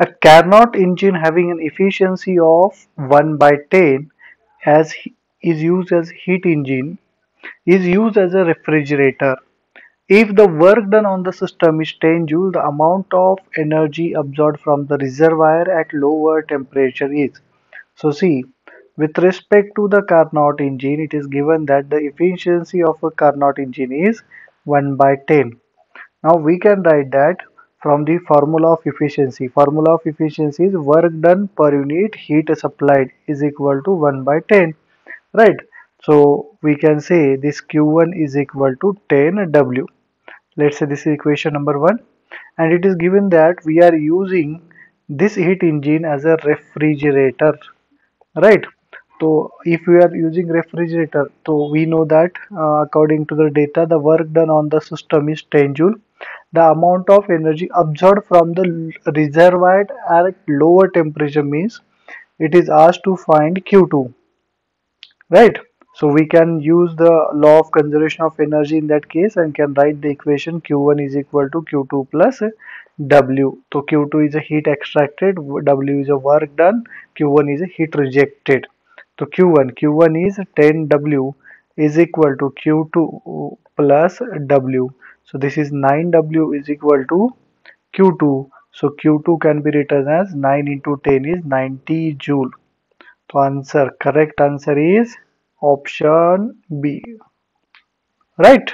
A Carnot engine having an efficiency of 1 by 10 as is used as heat engine is used as a refrigerator. If the work done on the system is 10 joule, the amount of energy absorbed from the reservoir at lower temperature is. So see, with respect to the Carnot engine, it is given that the efficiency of a Carnot engine is 1 by 10. Now we can write that from the formula of efficiency. Formula of efficiency is work done per unit heat supplied is equal to 1 by 10. Right. So we can say this Q1 is equal to 10 W. Let's say this is equation number 1 and it is given that we are using this heat engine as a refrigerator right so if we are using refrigerator so we know that uh, according to the data the work done on the system is 10 joule the amount of energy absorbed from the reservoir at lower temperature means it is asked to find q2 right? So we can use the law of conservation of energy in that case and can write the equation q1 is equal to q2 plus w. So q2 is a heat extracted w is a work done q1 is a heat rejected. So q1 q1 is 10w is equal to q2 plus w so this is 9w is equal to q2 so q2 can be written as 9 into 10 is 90 joule. So answer correct answer is option b. Right